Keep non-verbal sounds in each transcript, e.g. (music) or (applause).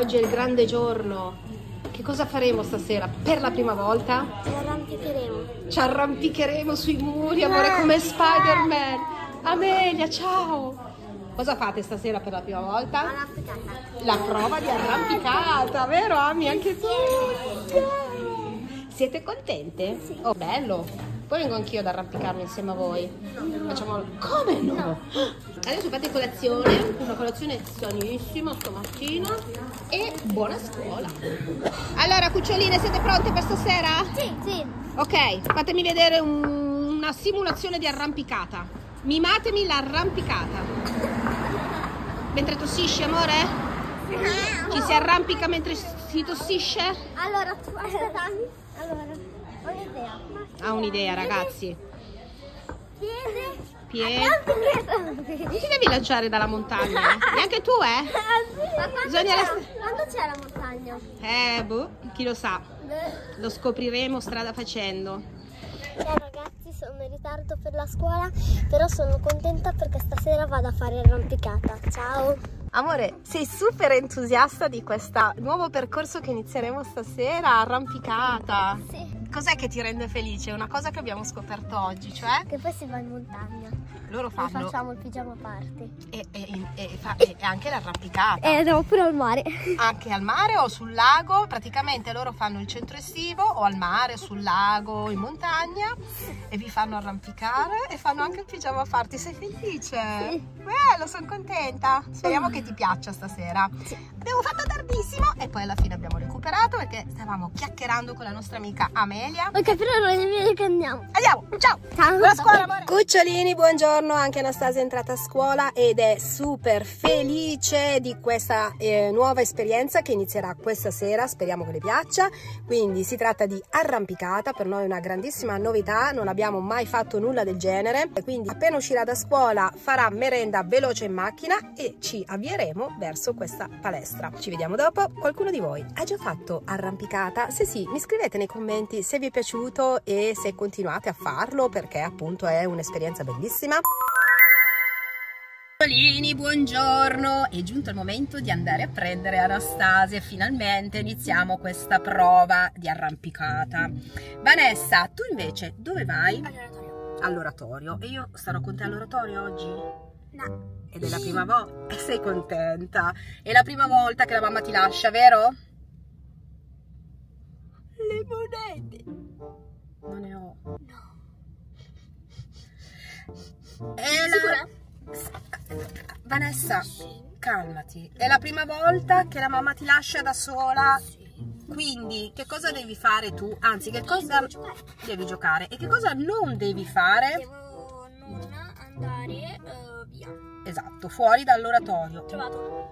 Oggi è il grande giorno. Che cosa faremo stasera? Per la prima volta Ci arrampicheremo. ci arrampicheremo sui muri, amore, come Spider-Man. Amelia, ciao! Cosa fate stasera per la prima volta? Arrampicata. La prova di arrampicata, vero Ami? Anche tu? Siete contente? Sì. Oh, bello. Poi vengo anch'io ad arrampicarmi insieme a voi. Facciamo... Come no? Adesso fate colazione, una colazione sanissima stamattina e buona scuola. Allora, cuccioline, siete pronte per stasera? Sì, sì. Ok, fatemi vedere un- una simulazione di arrampicata. Mimatemi l'arrampicata. Mentre tossisci, amore? Ci si arrampica mentre si tossisce? Allora, aspetta. Allora, ho un'idea. Ha un'idea, ragazzi. Piede. Non ti devi lanciare dalla montagna. Neanche tu, eh? Bisogna quando c'è la montagna? Eh, boh, chi lo sa. Lo scopriremo strada facendo. Ciao ragazzi, sono in ritardo per la scuola, però sono contenta perché stasera vado a fare arrampicata. Ciao! Amore, sei super entusiasta di questo nuovo percorso che inizieremo stasera, arrampicata. Sì. Cos'è che ti rende felice? Una cosa che abbiamo scoperto oggi, cioè Che poi si va in montagna. loro E fanno facciamo il pigiama party. e, e- e fa- e anche l'arrampicata. E andiamo pure al mare. (laughs) Anche al mare o sul lago, praticamente loro fanno il centro estivo o al mare, sul lago, in montagna e vi fanno arrampicare e fanno anche il pigiama party. Sei felice? Bello, sono contenta. Speriamo che ti piaccia stasera. Abbiamo fatto tardissimo e poi alla fine abbiamo recuperato perché stavamo chiacchierando con la nostra amica Amelia. Ok, però non è vero che andiamo. Andiamo, ciao! Ciao. Buona scuola, amore! Cucciolini, buongiorno, anche Anastasia è entrata a scuola ed è super felice di questa eh, nuova esperienza che inizierà questa sera, speriamo che le piaccia. Quindi si tratta di arrampicata, per noi è una grandissima novità, non abbiamo mai fatto nulla del genere. E quindi appena uscirà da scuola farà merenda veloce in macchina e ci avvieremo verso questa palestra. Ci vediamo dopo. Qualcuno di voi ha già fatto arrampicata? Se sì, mi scrivete nei commenti se vi è piaciuto e se continuate a farlo perché appunto è un'esperienza bellissima. Piccolini, buongiorno! È giunto il momento di andare a prendere Anastasia e finalmente iniziamo questa prova di arrampicata. Vanessa, tu invece dove vai? All'oratorio. E io starò con te all'oratorio oggi? No. Ed è la prima volta. (laughs) E sei contenta? È la prima volta che la mamma ti lascia, vero? Le monete. Non ne ho. No. È la... Vanessa, calmati. È la prima volta che la mamma ti lascia da sola. Quindi, che cosa devi fare tu? Anzi, che cosa devi giocare? E che cosa non devi fare? Devo non andare eh, via. Esatto, fuori dall'oratorio. Trovato.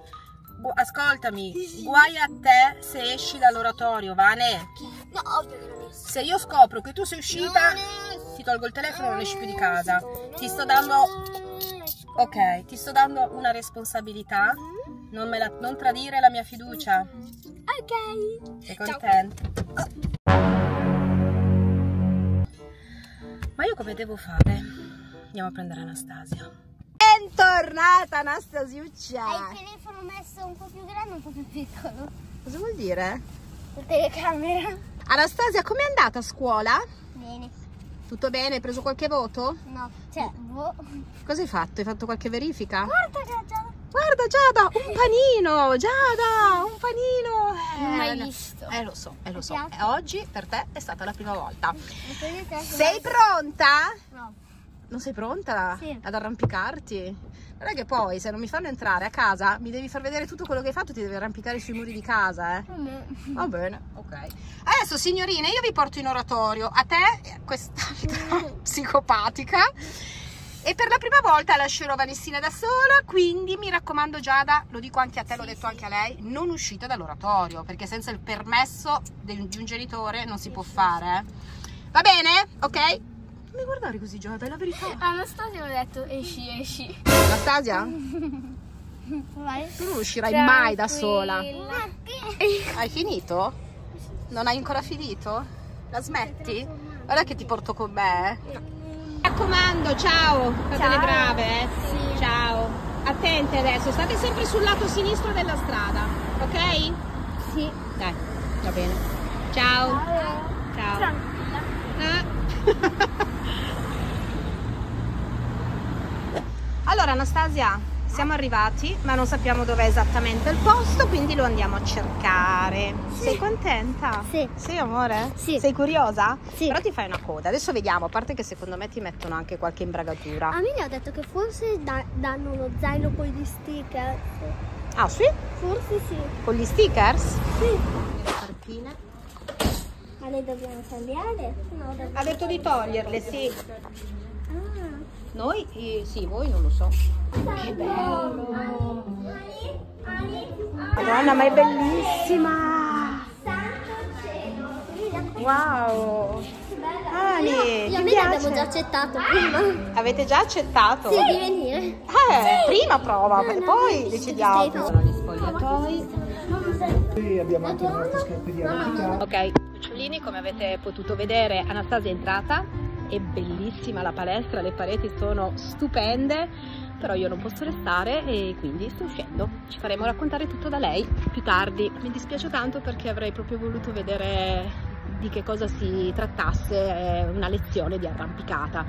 Ascoltami, guai a te se esci dall'oratorio, Vane. No, ovvio che non esco. Se io scopro che tu sei uscita, ti tolgo il telefono e non esci più di casa. Ti sto dando. Ok, ti sto dando una responsabilità. Non, me la- non tradire la mia fiducia. Ok. Sei contenta? Ma io come devo fare? Andiamo a prendere Anastasia. Bentornata Anastasiuccia! Hai il telefono messo un po' più grande un po' più piccolo? Cosa vuol dire? La telecamera. Anastasia, com'è andata a scuola? Bene. Tutto bene? Hai preso qualche voto? No, cioè, boh. Cosa hai fatto? Hai fatto qualche verifica? Guarda già. Guarda Giada, un panino! Giada, un panino! Non mai no. visto. Eh lo so, eh lo so. Mi piace. E oggi per te è stata la prima volta. Sei pronta? No. Non sei pronta Sì. ad arrampicarti? Guarda che poi se non mi fanno entrare a casa mi devi far vedere tutto quello che hai fatto, ti devi arrampicare sui muri di casa, eh. Va bene, ok. Adesso signorine, io vi porto in oratorio, a te, quest'altra (laughs) psicopatica. E per la prima volta lascerò Vanessina da sola, quindi mi raccomando Giada, lo dico anche a te, l'ho detto anche a lei, non uscite dall'oratorio, perché senza il permesso di di un genitore non si può fare. eh. Va bene? Ok? Non mi guardare così Giada, è la verità. (laughs) Anastasia mi ha detto esci, esci. Anastasia, (laughs) Vai. tu non uscirai mai da sola. Tranquilla. Hai finito? Non hai ancora finito? La smetti? Guarda che ti porto con me. Mi raccomando, ciao. Fate Ciao. le brave, eh. Sì. Ciao. attente adesso, state sempre sul lato sinistro della strada, ok? Sì. Dai, va bene. Ciao. Ciao. Tranquilla. Ah. (laughs) allora Anastasia, siamo arrivati, ma non sappiamo dov'è esattamente il posto, quindi lo andiamo a cercare. Sei contenta? Sì. Sì, amore? Sì. Sei curiosa? Sì. Però ti fai una coda. Adesso vediamo, a parte che secondo me ti mettono anche qualche imbragatura. A me mi ha detto che forse da- danno lo zaino con gli sticker. Ah, sì? Forse sì. Con gli stickers? Sì. Le cartine. Ma le dobbiamo cambiare? No, dobbiamo... Ha detto di toglierle, sì. Ah. Noi? eh, sì, voi non lo so. Che bello! Madonna, ma è bellissima! Wow! Ani, Io, ti io l'abbiamo già accettato prima. Avete già accettato? Sì, di venire. Eh, prima prova, No, no, poi sì, decidiamo. sì, sì. Sono gli spogliatoi. Qui abbiamo anche molte scarpe di. Ok, cucciolini, come avete potuto vedere, Anastasia è entrata. È bellissima la palestra, le pareti sono stupende, però io non posso restare e quindi sto uscendo. Ci faremo raccontare tutto da lei più tardi. Mi dispiace tanto perché avrei proprio voluto vedere di che cosa si trattasse una lezione di arrampicata.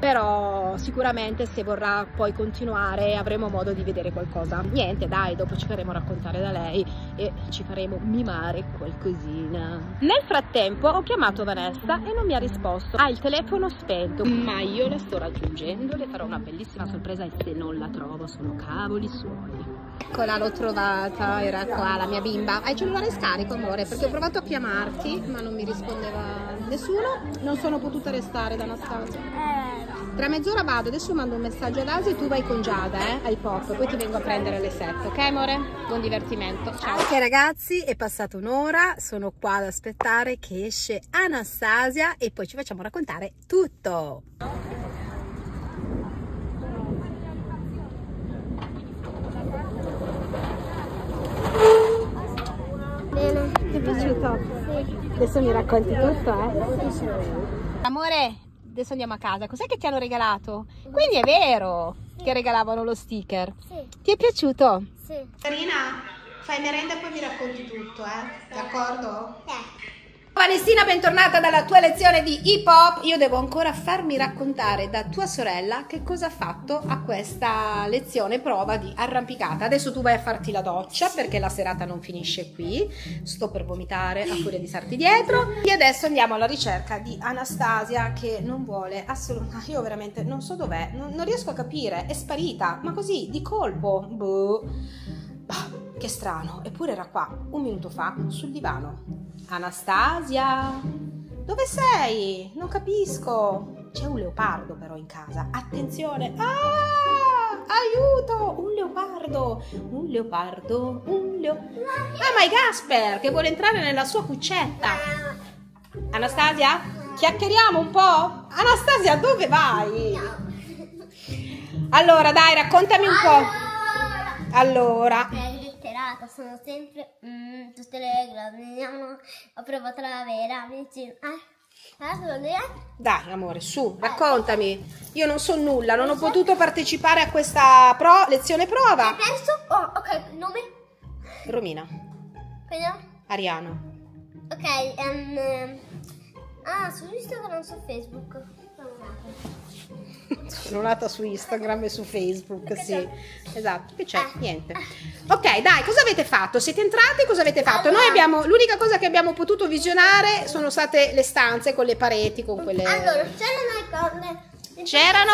Però sicuramente se vorrà poi continuare avremo modo di vedere qualcosa. Niente, dai, dopo ci faremo raccontare da lei e ci faremo mimare qualcosina. Nel frattempo ho chiamato Vanessa e non mi ha risposto. Ha il telefono spento, ma io la sto raggiungendo, le farò una bellissima sorpresa e se non la trovo sono cavoli suoi. Eccola, l'ho trovata, era qua la mia bimba. Hai il cellulare scarico, amore? Perché ho provato a chiamarti, ma non mi rispondeva nessuno. Non sono potuta restare da Anastasia. Eh, Tra mezz'ora vado, adesso mando un messaggio ad Asi e tu vai con Giada, eh, ai pop, poi ti vengo a prendere alle 7, ok amore? Buon divertimento, ciao. Ok ragazzi, è passata un'ora, sono qua ad aspettare che esce Anastasia e poi ci facciamo raccontare tutto. bene. Ti è piaciuto? Sì. Adesso mi racconti tutto, eh? Amore, adesso andiamo a casa, cos'è che ti hanno regalato? Quindi è vero che regalavano lo sticker. Sì. Ti è piaciuto? Sì. Carina, fai merenda e poi mi racconti tutto, eh? D'accordo? Eh. Vanestina, bentornata dalla tua lezione di hip hop. Io devo ancora farmi raccontare da tua sorella che cosa ha fatto a questa lezione prova di arrampicata. Adesso tu vai a farti la doccia perché la serata non finisce qui. Sto per vomitare a furia di starti dietro. E adesso andiamo alla ricerca di Anastasia che non vuole assolutamente. Io veramente non so dov'è, non, non riesco a capire. È sparita, ma così di colpo. Boh. Ah, che strano, eppure era qua un minuto fa sul divano. Anastasia, dove sei? Non capisco. C'è un leopardo però in casa. Attenzione. Ah! Aiuto! Un leopardo! Un leopardo! Un leopardo! Ah, ma è Gasper che vuole entrare nella sua cuccetta. Anastasia, chiacchieriamo un po'? Anastasia, dove vai? Allora, dai, raccontami un po'. Allora, Letterata, sono sempre mm, tutte le regole. Ho provato la vera, vicino. Eh? Dai, amore, su, raccontami. Io non so nulla, non ho potuto partecipare a questa pro- lezione prova. Hai perso? Oh, ok, nome? Romina, Vediamo. Ariano. Ok, ehm, ah, su Instagram, su Facebook. Sono nata su Instagram e su Facebook, sì. Esatto, che c'è? Niente. Ok, dai, cosa avete fatto? Siete entrati? Cosa avete fatto? Noi abbiamo, l'unica cosa che abbiamo potuto visionare sono state le stanze con le pareti, con quelle... Allora, c'erano le cose. C'erano?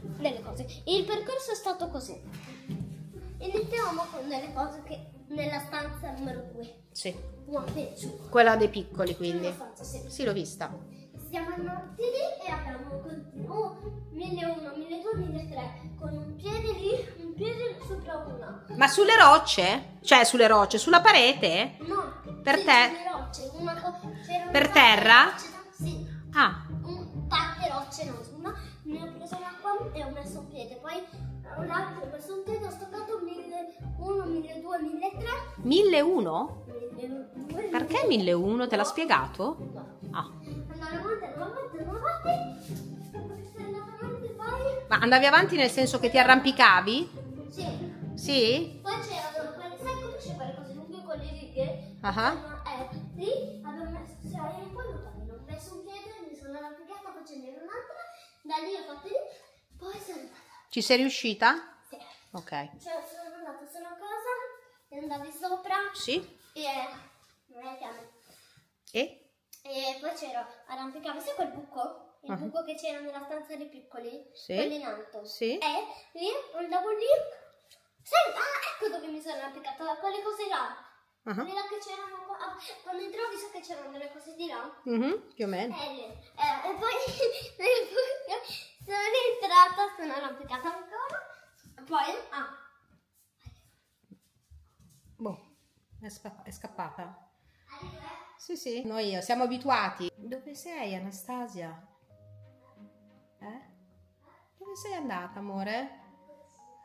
Delle cose. Il percorso è stato così. Iniziamo con delle cose che nella stanza numero 2. Sì, quella dei piccoli, quindi. Stanza, sì. Sì, l'ho vista. Siamo andati lì e abbiamo continuato 1001, 1002, 1003 con un piede lì, un piede sopra una. Ma sulle rocce? Cioè, sulle rocce, sulla parete? No. Per sì, te? sulle rocce, una c'era Per terra? roccia, Sì. Ah, Un tante rocce, no, una, ne ho preso una qua e ho messo un piede, poi un altro ho messo un piede, ho staccato 1001, 1002, 1003. 1001? 1002, Perché 1001? Te l'ha spiegato? Ma andavi avanti nel senso che ti arrampicavi? Sì, Sì? Poi c'erano sai come c'è quelle cose lunghe con le righe? Ah. Eh, lì abbiamo messo, cioè, e poi non ho messo un piede, mi sono arrampicata facendo un'altra, da lì ho fatto lì, poi sono andata. Ci sei riuscita? Sì. Ok. Cioè, sono andata solo a casa, e andavi sopra, Sì? e... non è chiaro. E? E poi c'era, arrampicavo, sai quel buco? Il Ah. buco che c'era nella stanza dei piccoli? Sì. Quello in alto. Sì. E lì andavo lì. Sai, ah, ecco dove mi sono arrampicata, quelle cose là. Ah. Quelle là che c'erano qua. ah, quando entravi so che c'erano delle cose di là. Mhm, Più o meno. E, lì. Eh, e poi (laughs) e poi sono entrata, sono arrampicata ancora. Poi, ah, Boh, è, spa- è scappata. Sì, sì. Noi siamo abituati. Dove sei, Anastasia? Eh? Dove sei andata, amore?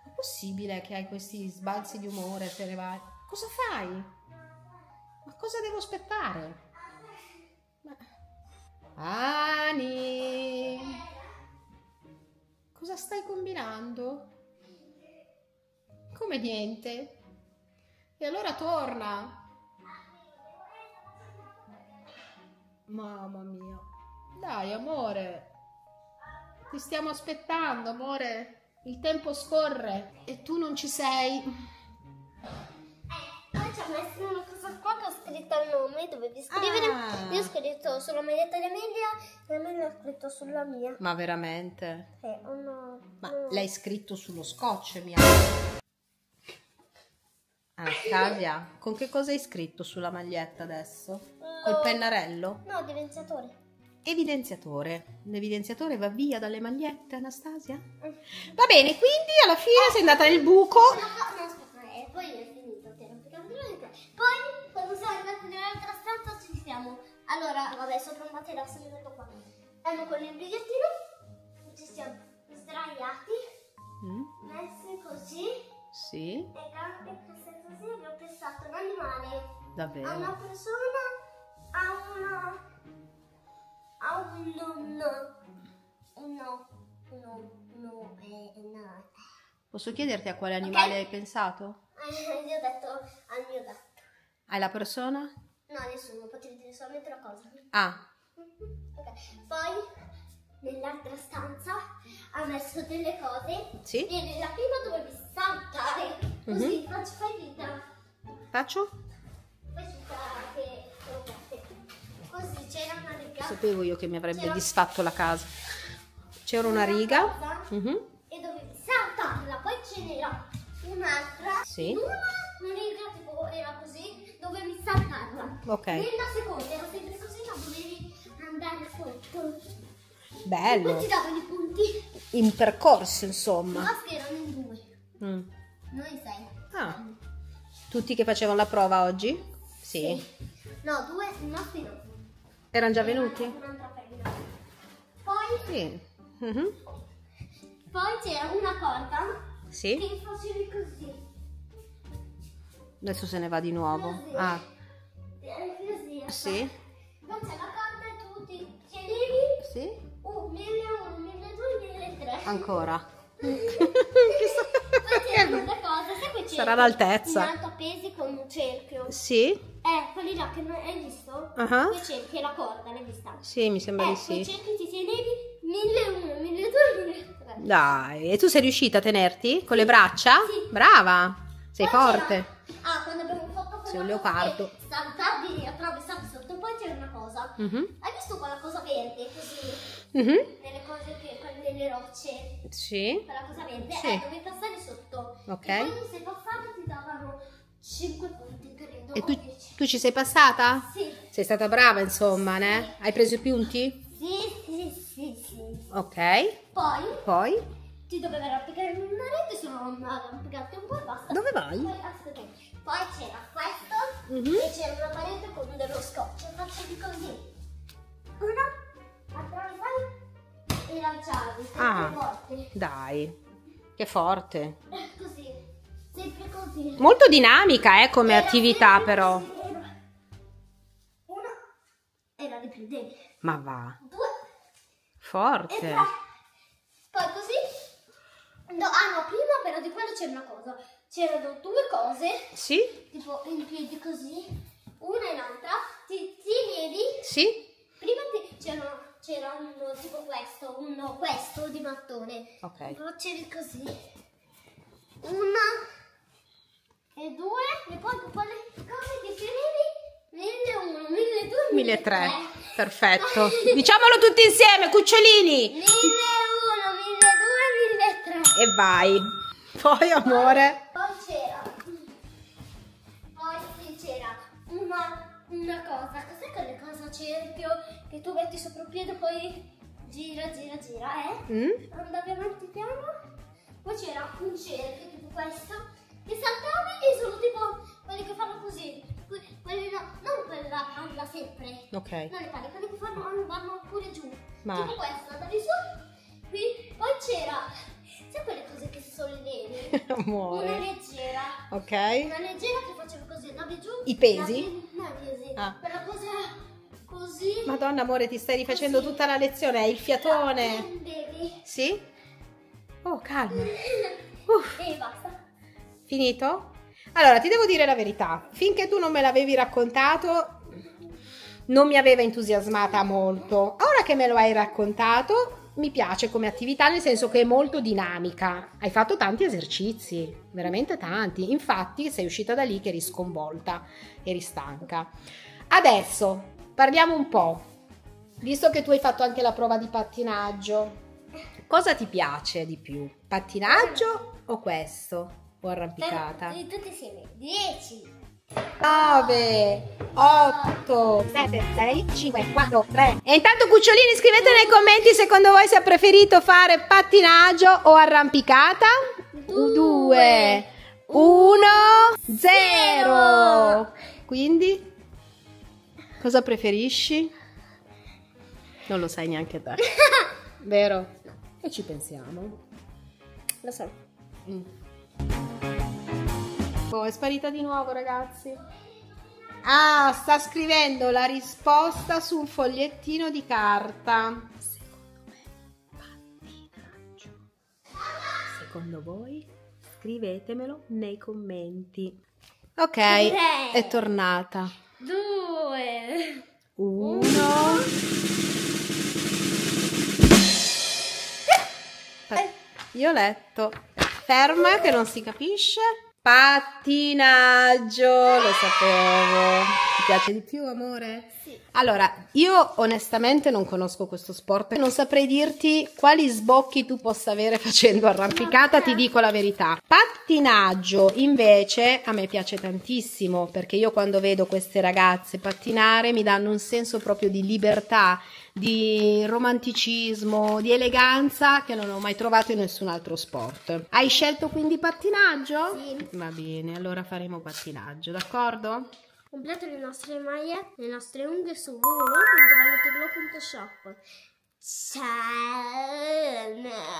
È possibile che hai questi sbalzi di umore, te ne vai? Cosa fai? Ma cosa devo aspettare? Ma... Ani! Cosa stai combinando? Come niente? E allora torna. Mamma mia. Dai, amore. Ti stiamo aspettando, amore. Il tempo scorre e tu non ci sei. poi ci ho messo una cosa qua che ho scritto il nome, dovevi scrivere. Ah. Io ho scritto sulla maglietta di Amelia e Amelia ha scritto sulla mia. Ma veramente? Eh, oh no. Ma no. l'hai scritto sullo scotch, mia. Anastasia, con che cosa hai scritto sulla maglietta adesso? Col pennarello? No, evidenziatore. Evidenziatore. L'evidenziatore va via dalle magliette, Anastasia? Va bene, quindi alla fine sei andata nel buco. No, no, aspetta, e poi è finito. Poi, quando siamo arrivati nell'altra stanza, ci siamo. Allora, vabbè, sopra un materasso mi metto qua. Ero con il bigliettino, ci siamo sdraiati, Mm, messi così, sì, e anche così abbiamo pensato un animale. a una davvero. persona, una. a un nonno. Un no, no, no, eh, no. Posso chiederti a quale animale hai pensato? (laughs) Io ho detto al mio gatto. Hai la persona? No, nessuno, potevi dire solamente una cosa. Ah, (laughs) Ok, poi nell'altra stanza ha messo delle cose. Sì. E nella prima dovevi saltare. Così, faccio fai vita. faccio? Riga. Sapevo io che mi avrebbe disfatto la casa. C'era una riga. cosa Mhm. e dovevi saltarla, poi ce n'era un'altra, Sì. in una riga tipo era così, dovevi saltarla. Ok. Nella seconda era sempre così, ma dovevi andare sotto. Bello. Poi ti davano i punti, In percorso, insomma. ma erano in due, Mm. noi sei. Ah. Tutti che facevano la prova oggi? Sì. No, due, i nostri no. Erano già venuti? Poi, Sì. Mhm. poi c'era una corda Sì. che facevi così. Adesso se ne va di nuovo. Così. Ah, così. sì. Poi c'è la corda tu ti tenevi Sì. Oh, 1001, 1200, 1003. Ancora. (laughs) Poi le cose, sai quei cerchi? Sarà l'altezza. In alto appesi con un cerchio. Sì. Eh, quelli là che non hai visto? Ah. Quei cerchi, la corda, l'hai vista? Sì, mi sembra eh, di quei sì. cerchi ti tenevi 1001, 1200, 1003. Dai, e tu sei riuscita a tenerti con le braccia? Sì. Brava. Sei Poi forte. Ah, quando abbiamo fatto quella Sei un cosa leopardo. Saltavi lì, attraversavi sotto, poi c'era una cosa. Mhm. Hai visto quella cosa verde, così? Mhm. Nelle cose che, nelle rocce. Sì. quella cosa verde, Sì. eh, dovevi passare sotto. Ok. E poi se passavi ti davano 5 punti, credo. E tu, 10. tu ci sei passata? Sì. Sei stata brava, insomma, né? Hai preso i punti? Sì, sì, sì, sì. Ok. Poi Poi? ti dovevi arrampicare in una rete, sono arrampicati un po' e basta. Dove vai? Poi, aspetta. Poi c'era questo Mhm. e c'era una parete con dello scotch. Facevi così. Una, e lanciavi sempre Ah. volte. Dai. Che forte. (laughs) Così. Sempre così. Molto dinamica, eh, come Era attività, però. così, era- di più. Ma va. Due e Forte. Poi così. No, ah no, prima però di quello c'è una cosa. c'erano due cose, Sì? tipo in piedi così, una in altra, ti, ti vedi, Sì? prima c'erano, c'era uno tipo questo, uno questo di mattone, Ok. facevi così, una e due, e poi con le cose che tenevi, mille uno, mille due, mille 1003. tre. Perfetto. (laughs) Diciamolo tutti insieme, cucciolini. Mille uno, mille due, mille tre. E vai. Poi, amore. Una, cosa, cos'è quelle cosa cerchio che tu metti sopra il piede e poi gira, gira, gira, eh? Mm? Andavi avanti piano, poi c'era un cerchio tipo questo, che saltavi e sono tipo quelli che fanno così, que- quelli no, non quella palla sempre, Ok. non le palle, quelli che fanno, vanno pure giù, Ma- tipo questo, andavi su, qui, poi c'era, sai quelle cose che nere? (laughs) Una leggera. Ok. Una leggera che faceva così, andavi giù. I pesi? No, i pesi. Ah. Quella cosa così. Madonna, amore, ti stai rifacendo tutta la lezione. Hai il fiatone. Prendevi. Sì? Oh, calma. (laughs) Uff. E basta. Finito? Allora, ti devo dire la verità. Finché tu non me l'avevi raccontato, non mi aveva entusiasmata molto. Ora che me lo hai raccontato, mi piace come attività, nel senso che è molto dinamica. Hai fatto tanti esercizi, veramente tanti. Infatti, sei uscita da lì che eri sconvolta, eri stanca. Adesso parliamo un po'. Visto che tu hai fatto anche la prova di pattinaggio, cosa ti piace di più? Pattinaggio o questo? O arrampicata? Di tutti insieme. 10. 9, 8, 7, 6, 5, 4, 3. E intanto cucciolini scrivete nei commenti secondo voi se ha preferito fare pattinaggio o arrampicata. 2, 1, 0. Quindi cosa preferisci? Non lo sai neanche te. (laughs) Vero? E ci pensiamo. Lo so. Mm. Oh, è sparita di nuovo, ragazzi. Ah, sta scrivendo la risposta su un fogliettino di carta. Secondo me, pattinaggio. Secondo voi? Scrivetemelo nei commenti. Ok, Tre. è tornata. 2. Uno. Io ho letto. Ferma che non si capisce. Pattinaggio, lo sapevo. Ti piace di più, amore? Sì. Allora, io onestamente non conosco questo sport, non saprei dirti quali sbocchi tu possa avere facendo arrampicata, ti dico la verità. Pattinaggio invece a me piace tantissimo perché io quando vedo queste ragazze pattinare mi danno un senso proprio di libertà, di romanticismo, di eleganza che non ho mai trovato in nessun altro sport. Hai scelto quindi pattinaggio? Sì. Va bene, allora faremo pattinaggio, d'accordo? Complete le nostre maglie, le nostre unghie su www.valletoglow.shop. Ciao!